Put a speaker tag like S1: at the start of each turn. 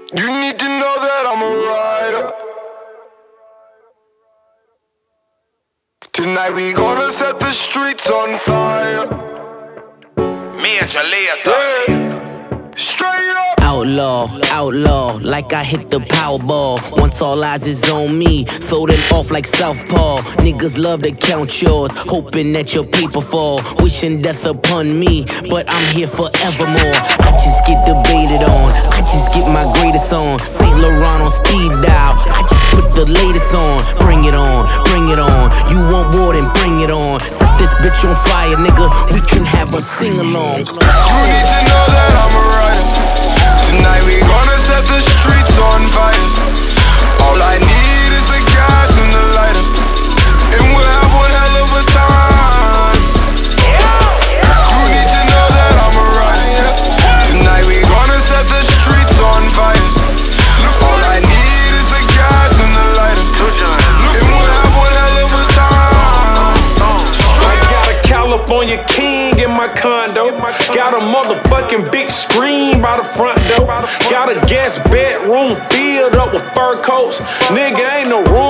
S1: You need to know that I'm a rider. Tonight we gonna set the streets on fire.
S2: Me and Jalea,
S1: Yeah.
S3: Outlaw, outlaw, like I hit the Powerball. Once all eyes is on me, throw them off like Southpaw. Niggas love to count yours, hoping that your paper fall. Wishing death upon me, but I'm here forevermore. I just get debated on, I just get my greatest on. Saint Laurent on speed dial, I just put the latest on. Bring it on, bring it on. You want war, then bring it on. Set this bitch on fire, nigga. We can have a sing along.
S1: You need to know that I'm
S4: my condo. Got a motherfucking big screen by the front door. Got a guest bedroom filled up with fur coats. Nigga, ain't no room